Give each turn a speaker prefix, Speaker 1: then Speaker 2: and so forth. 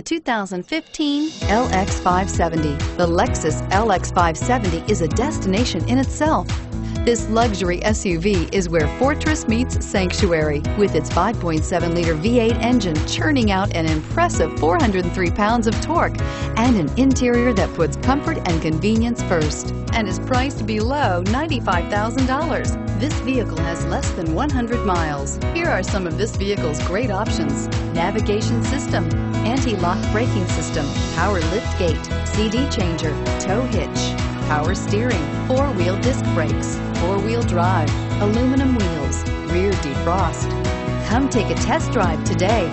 Speaker 1: The 2015 LX570. The Lexus LX570 is a destination in itself. This luxury SUV is where fortress meets sanctuary with its 5.7-liter V8 engine churning out an impressive 403 pounds of torque and an interior that puts comfort and convenience first and is priced below $95,000. This vehicle has less than 100 miles. Here are some of this vehicle's great options. Navigation system, anti-lock braking system, power lift gate, CD changer, tow hitch, power steering, four-wheel disc brakes, four-wheel drive, aluminum wheels, rear defrost. Come take a test drive today.